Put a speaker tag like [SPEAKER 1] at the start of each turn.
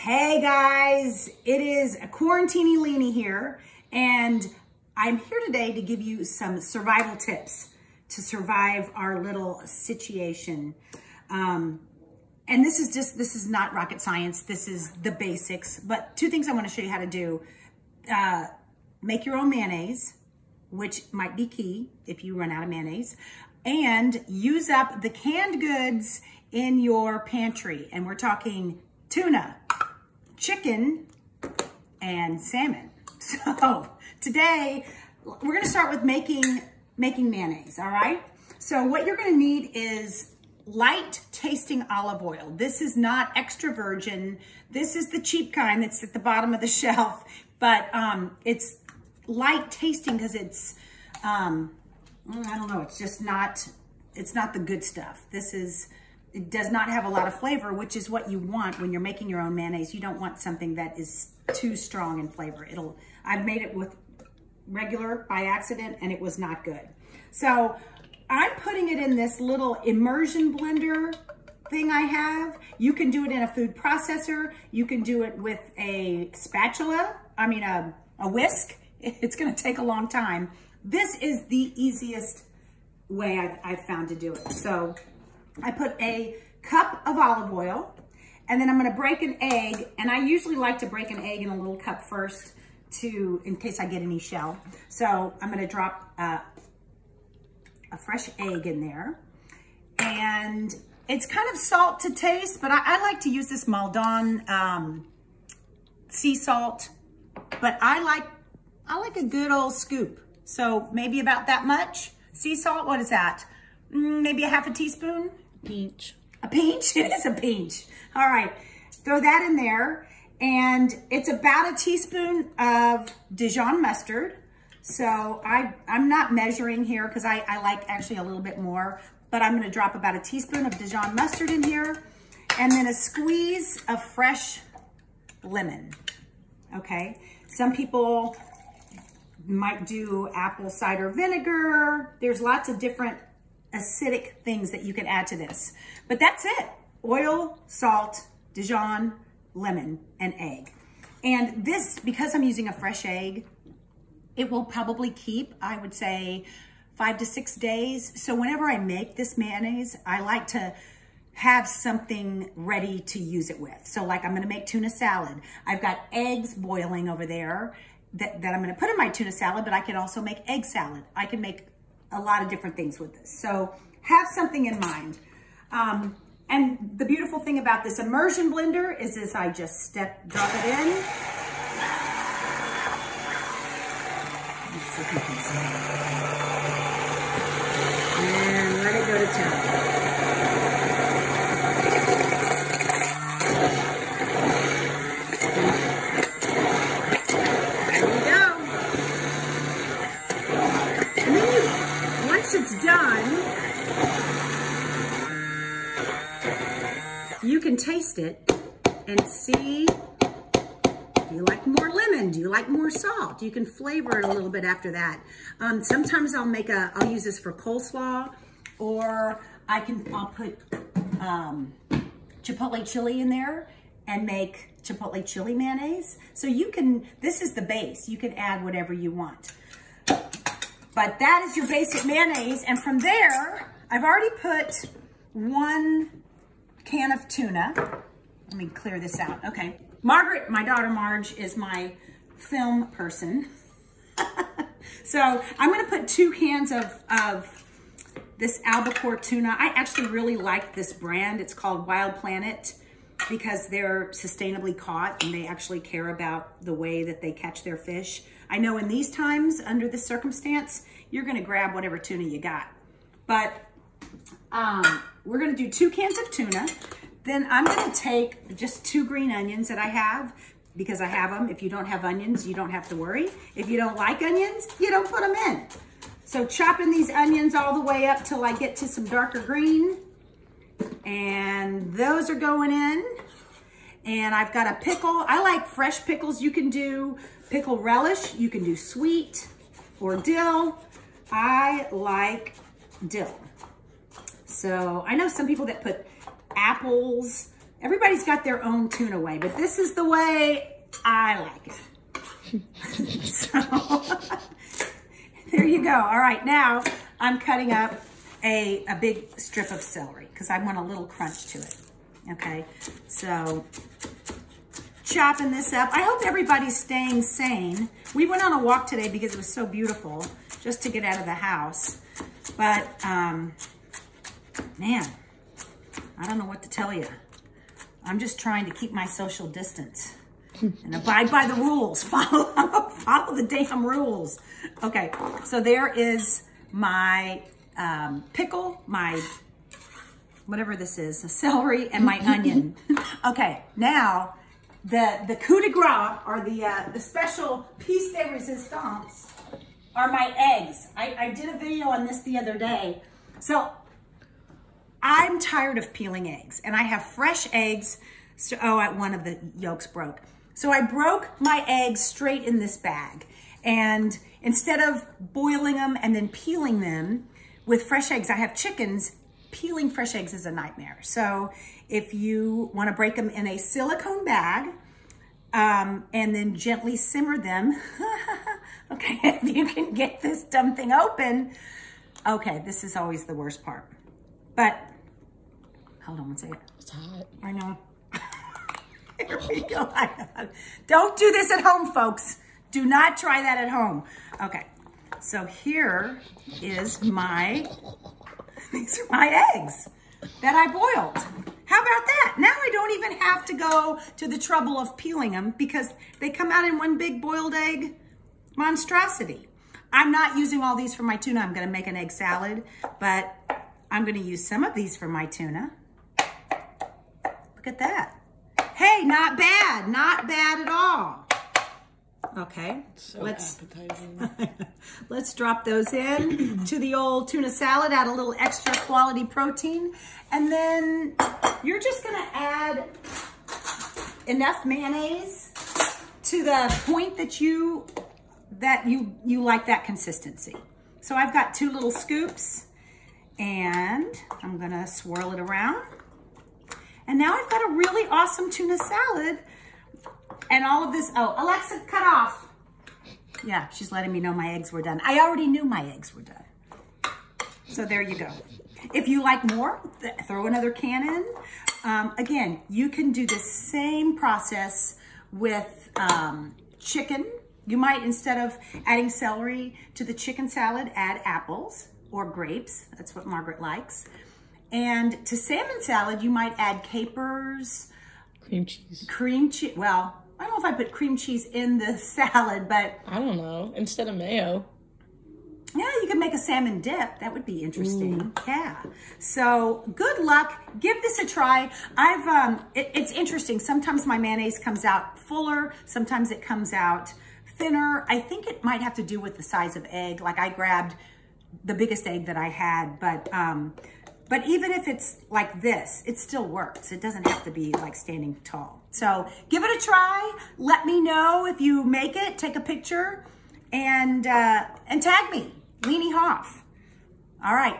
[SPEAKER 1] Hey guys, it is Quarantini Leeny here, and I'm here today to give you some survival tips to survive our little situation. Um, and this is just, this is not rocket science. This is the basics, but two things I wanna show you how to do. Uh, make your own mayonnaise, which might be key if you run out of mayonnaise, and use up the canned goods in your pantry. And we're talking tuna, chicken, and salmon. So today, we're gonna start with making, making mayonnaise, all right? So what you're gonna need is light tasting olive oil. This is not extra virgin. This is the cheap kind that's at the bottom of the shelf, but um, it's light tasting because it's, um, I don't know, it's just not, it's not the good stuff. This is, it does not have a lot of flavor, which is what you want when you're making your own mayonnaise. You don't want something that is too strong in flavor. It'll, I've made it with regular by accident and it was not good. So I'm putting it in this little immersion blender thing I have. You can do it in a food processor. You can do it with a spatula, I mean a, a whisk. It's gonna take a long time. This is the easiest way I've, I've found to do it. So I put a cup of olive oil and then I'm gonna break an egg. And I usually like to break an egg in a little cup first to, in case I get any shell. So I'm gonna drop uh, a fresh egg in there. And it's kind of salt to taste, but I, I like to use this Maldon um, sea salt. But I like, I like a good old scoop. So maybe about that much. Sea salt, what is that? Mm, maybe a half a teaspoon?
[SPEAKER 2] Pinch.
[SPEAKER 1] A pinch? It is a pinch. All right, throw that in there. And it's about a teaspoon of Dijon mustard. So I, I'm not measuring here because I, I like actually a little bit more, but I'm gonna drop about a teaspoon of Dijon mustard in here and then a squeeze of fresh lemon, okay? Some people might do apple cider vinegar. There's lots of different acidic things that you can add to this, but that's it. Oil, salt, Dijon, lemon, and egg. And this, because I'm using a fresh egg, it will probably keep, I would say, five to six days. So whenever I make this mayonnaise, I like to have something ready to use it with. So like I'm gonna make tuna salad. I've got eggs boiling over there that, that I'm gonna put in my tuna salad, but I can also make egg salad. I can make a lot of different things with this. So have something in mind. Um, and the beautiful thing about this immersion blender is, is I just step, drop it in. And let it go to town. There you go. And then you, once it's done, you can taste it and see, do you like more lemon? Do you like more salt? You can flavor it a little bit after that. Um, sometimes I'll make a, I'll use this for coleslaw or I can, I'll put um, chipotle chili in there and make chipotle chili mayonnaise. So you can, this is the base. You can add whatever you want. But that is your basic mayonnaise. And from there, I've already put one can of tuna. Let me clear this out. Okay. Margaret, my daughter Marge, is my film person. so I'm going to put two cans of, of this albacore tuna. I actually really like this brand. It's called Wild Planet because they're sustainably caught and they actually care about the way that they catch their fish. I know in these times, under this circumstance, you're gonna grab whatever tuna you got. But um, we're gonna do two cans of tuna. Then I'm gonna take just two green onions that I have because I have them. If you don't have onions, you don't have to worry. If you don't like onions, you don't put them in. So chopping these onions all the way up till I get to some darker green. And those are going in. And I've got a pickle. I like fresh pickles. You can do pickle relish. You can do sweet or dill. I like dill. So I know some people that put apples Everybody's got their own tuna way, but this is the way I like it. so there you go. All right, now I'm cutting up a, a big strip of celery because I want a little crunch to it. Okay, so chopping this up. I hope everybody's staying sane. We went on a walk today because it was so beautiful just to get out of the house. But, um, man, I don't know what to tell you. I'm just trying to keep my social distance and abide by the rules. Follow, follow the damn rules. Okay, so there is my um, pickle, my whatever this is, the celery and my onion. Okay, now the the coup de grace or the uh, the special piece de resistance are my eggs. I, I did a video on this the other day. So I'm tired of peeling eggs and I have fresh eggs. So, oh, one of the yolks broke. So I broke my eggs straight in this bag. And instead of boiling them and then peeling them with fresh eggs, I have chickens. Peeling fresh eggs is a nightmare. So if you want to break them in a silicone bag um, and then gently simmer them, okay, if you can get this dumb thing open, okay, this is always the worst part. But Hold on one second. It's hot. I know. Here we go. Don't do this at home, folks. Do not try that at home. Okay. So here is my, these are my eggs that I boiled. How about that? Now I don't even have to go to the trouble of peeling them because they come out in one big boiled egg monstrosity. I'm not using all these for my tuna. I'm going to make an egg salad, but I'm going to use some of these for my tuna. Look at that. Hey, not bad. Not bad at all. Okay,
[SPEAKER 2] so
[SPEAKER 1] let's let's drop those in to the old tuna salad. Add a little extra quality protein, and then you're just gonna add enough mayonnaise to the point that you that you you like that consistency. So I've got two little scoops, and I'm gonna swirl it around. And now I've got a really awesome tuna salad and all of this. Oh, Alexa, cut off. Yeah, she's letting me know my eggs were done. I already knew my eggs were done. So there you go. If you like more, throw another can in. Um, again, you can do the same process with um, chicken. You might, instead of adding celery to the chicken salad, add apples or grapes. That's what Margaret likes. And to salmon salad, you might add capers.
[SPEAKER 2] Cream cheese.
[SPEAKER 1] Cream cheese. Well, I don't know if I put cream cheese in the salad, but...
[SPEAKER 2] I don't know. Instead of mayo.
[SPEAKER 1] Yeah, you could make a salmon dip. That would be interesting. Ooh. Yeah. So good luck. Give this a try. I've, um, it, it's interesting. Sometimes my mayonnaise comes out fuller. Sometimes it comes out thinner. I think it might have to do with the size of egg. Like I grabbed the biggest egg that I had, but, um, but even if it's like this, it still works. It doesn't have to be like standing tall. So give it a try. Let me know if you make it. Take a picture and, uh, and tag me, Leeny Hoff. All right.